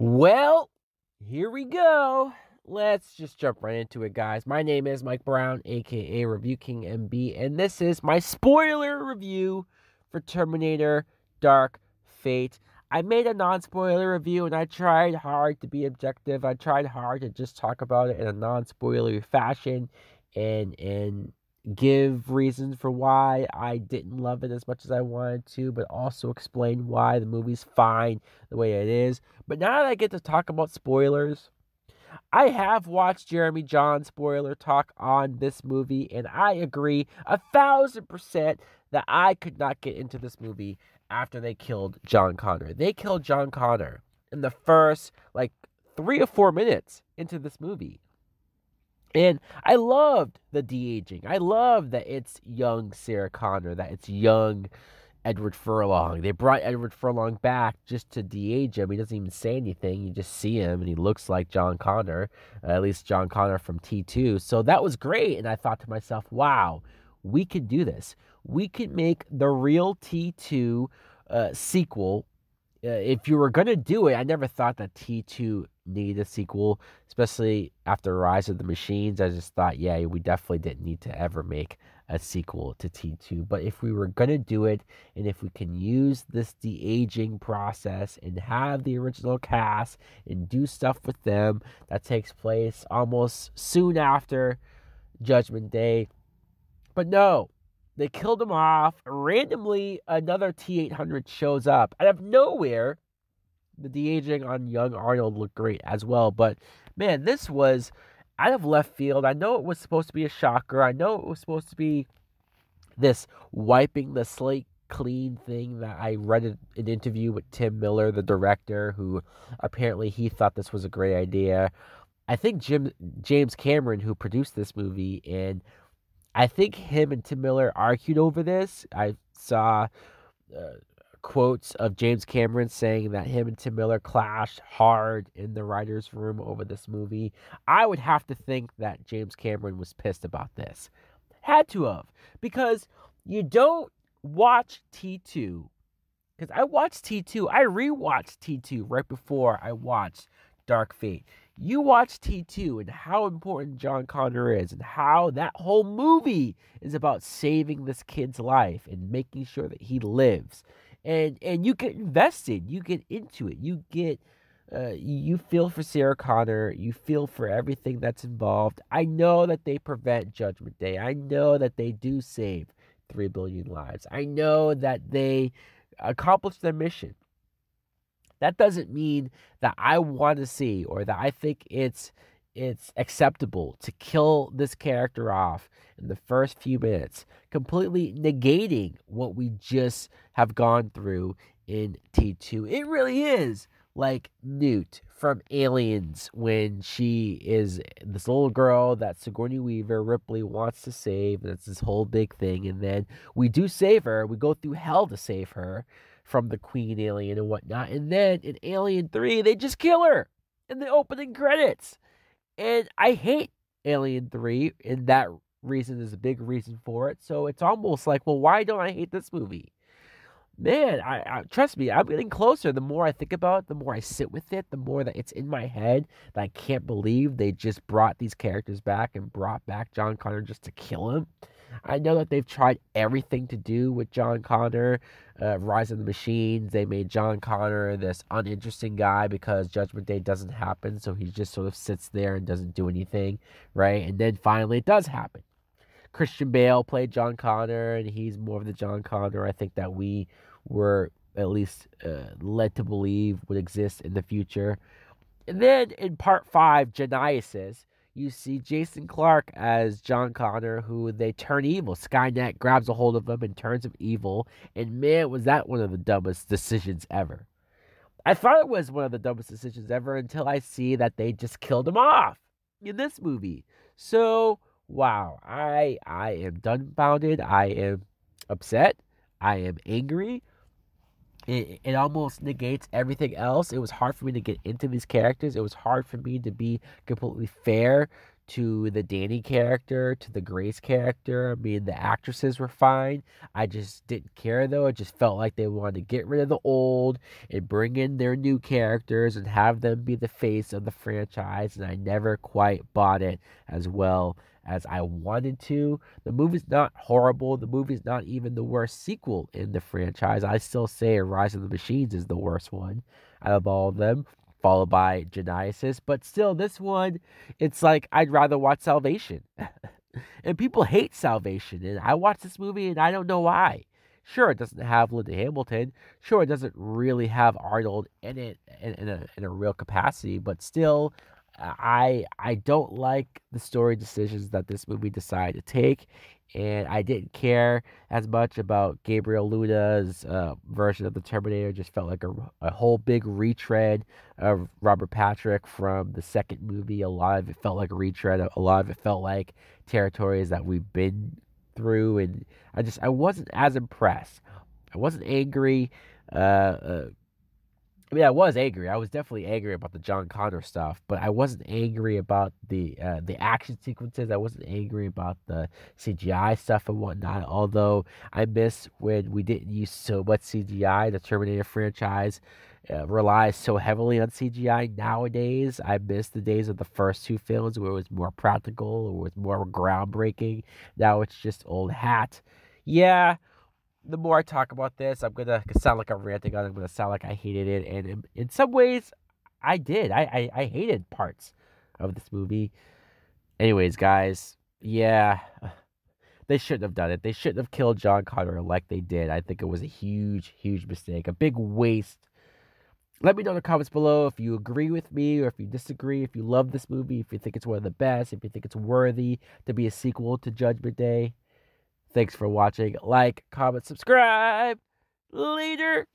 Well, here we go. Let's just jump right into it, guys. My name is Mike Brown, aka Review King MB, and this is my spoiler review for Terminator Dark Fate. I made a non spoiler review and I tried hard to be objective. I tried hard to just talk about it in a non spoilery fashion and and give reasons for why I didn't love it as much as I wanted to, but also explain why the movie's fine the way it is. But now that I get to talk about spoilers, I have watched Jeremy Jahn spoiler talk on this movie, and I agree a thousand percent that I could not get into this movie after they killed John Connor. They killed John Connor in the first like three or four minutes into this movie. And I loved the de aging. I love that it's young Sarah Connor, that it's young Edward Furlong. They brought Edward Furlong back just to de-age him. He doesn't even say anything. You just see him, and he looks like John Connor, uh, at least John Connor from T2. So that was great. And I thought to myself, wow, we could do this. We could make the real T2 uh, sequel. Uh, if you were going to do it, I never thought that T2 needed a sequel, especially after Rise of the Machines. I just thought, yeah, we definitely didn't need to ever make a sequel to T2. But if we were going to do it, and if we can use this de aging process and have the original cast and do stuff with them that takes place almost soon after Judgment Day. But no, they killed him off. Randomly, another T 800 shows up out of nowhere. The aging on young Arnold looked great as well. But man, this was out of left field. I know it was supposed to be a shocker. I know it was supposed to be this wiping the slate clean thing that I read an interview with Tim Miller, the director, who apparently he thought this was a great idea. I think Jim James Cameron, who produced this movie, and I think him and Tim Miller argued over this. I saw uh, quotes of James Cameron saying that him and Tim Miller clashed hard in the writer's room over this movie. I would have to think that James Cameron was pissed about this. Had to have. Because you don't watch T2. Because I watched T2. I rewatched T2 right before I watched Dark Fate. You watch T2 and how important John Connor is and how that whole movie is about saving this kid's life and making sure that he lives and and you get invested you get into it you get uh, you feel for Sarah Connor. You feel for everything that's involved. I know that they prevent Judgment Day. I know that they do save 3 billion lives. I know that they accomplish their mission. That doesn't mean that I want to see or that I think it's it's acceptable to kill this character off in the first few minutes, completely negating what we just have gone through in T2. It really is like Newt from Aliens when she is this little girl that Sigourney Weaver Ripley wants to save. That's this whole big thing. And then we do save her. We go through hell to save her from the Queen alien and whatnot. And then in Alien 3, they just kill her in the opening credits. And I hate Alien 3, and that reason is a big reason for it. So it's almost like, well, why don't I hate this movie? Man, I, I trust me, I'm getting closer. The more I think about it, the more I sit with it, the more that it's in my head that I can't believe they just brought these characters back and brought back John Connor just to kill him. I know that they've tried everything to do with John Connor, uh, Rise of the Machines. They made John Connor this uninteresting guy because Judgment Day doesn't happen, so he just sort of sits there and doesn't do anything, right? And then finally it does happen. Christian Bale played John Connor, and he's more of the John Connor I think that we were at least uh, led to believe would exist in the future. And then in part five, Genisys, you see Jason Clarke as John Connor, who they turn evil. Skynet grabs a hold of him and turns him evil. And man, was that one of the dumbest decisions ever. I thought it was one of the dumbest decisions ever until I see that they just killed him off in this movie. So, wow, I I am dumbfounded. I am upset. I am angry it, it almost negates everything else. It was hard for me to get into these characters. It was hard for me to be completely fair to the Dani character, to the Grace character. I mean, the actresses were fine. I just didn't care though. It just felt like they wanted to get rid of the old and bring in their new characters and have them be the face of the franchise. And I never quite bought it as well as I wanted to. The movie's not horrible. The movie's not even the worst sequel in the franchise. I still say Rise of the Machines is the worst one out of all of them followed by Genisys. But still, this one, it's like I'd rather watch Salvation. and people hate Salvation. And I watch this movie and I don't know why. Sure, it doesn't have Linda Hamilton. Sure, it doesn't really have Arnold in it in, in, a, in a real capacity. But still, I I don't like the story decisions that this movie decided to take, and I didn't care as much about Gabriel Luna's uh, version of the Terminator. It just felt like a, a whole big retread of Robert Patrick from the second movie. A lot of it felt like a retread. A lot of it felt like territories that we've been through, and I just I wasn't as impressed. I wasn't angry. Uh, uh, I mean, I was angry. I was definitely angry about the John Connor stuff, but I wasn't angry about the uh, the action sequences. I wasn't angry about the CGI stuff and whatnot. Although I miss when we didn't use so much CGI. The Terminator franchise uh, relies so heavily on CGI nowadays. I miss the days of the first two films where it was more practical, or was more groundbreaking. Now it's just old hat. Yeah, the more I talk about this, I'm gonna sound like I'm ranting on. it. I'm gonna sound like I hated it, and in, in some ways, I did. I, I I hated parts of this movie. Anyways, guys, yeah, they shouldn't have done it. They shouldn't have killed John Connor like they did. I think it was a huge, huge mistake, a big waste. Let me know in the comments below if you agree with me or if you disagree. If you love this movie, if you think it's one of the best, if you think it's worthy to be a sequel to Judgment Day. Thanks for watching. Like, comment, subscribe. Later.